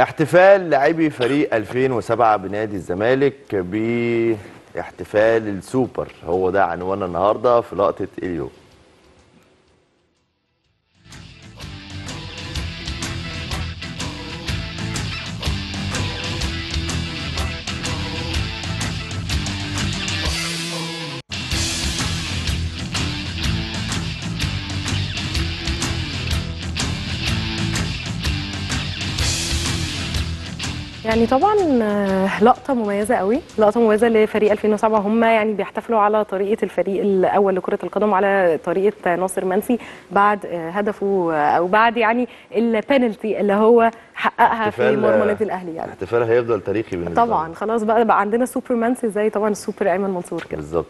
احتفال لاعبي فريق 2007 بنادي الزمالك باحتفال السوبر. هو ده عنوان النهارده في لقطة اليوم يعني طبعا آه، لقطة مميزة قوي لقطة مميزة لفريق 2007 هم يعني بيحتفلوا على طريقة الفريق الأول لكرة القدم وعلى طريقة ناصر منسي بعد آه، هدفه آه، أو بعد يعني البينالتي اللي هو حققها في مرمى النادي الأهلي يعني. احتفال هيفضل تاريخي بالنسبة طبعا. خلاص بقى بقى عندنا سوبر منسي زي طبعا السوبر أيمن منصور كده. بالظبط.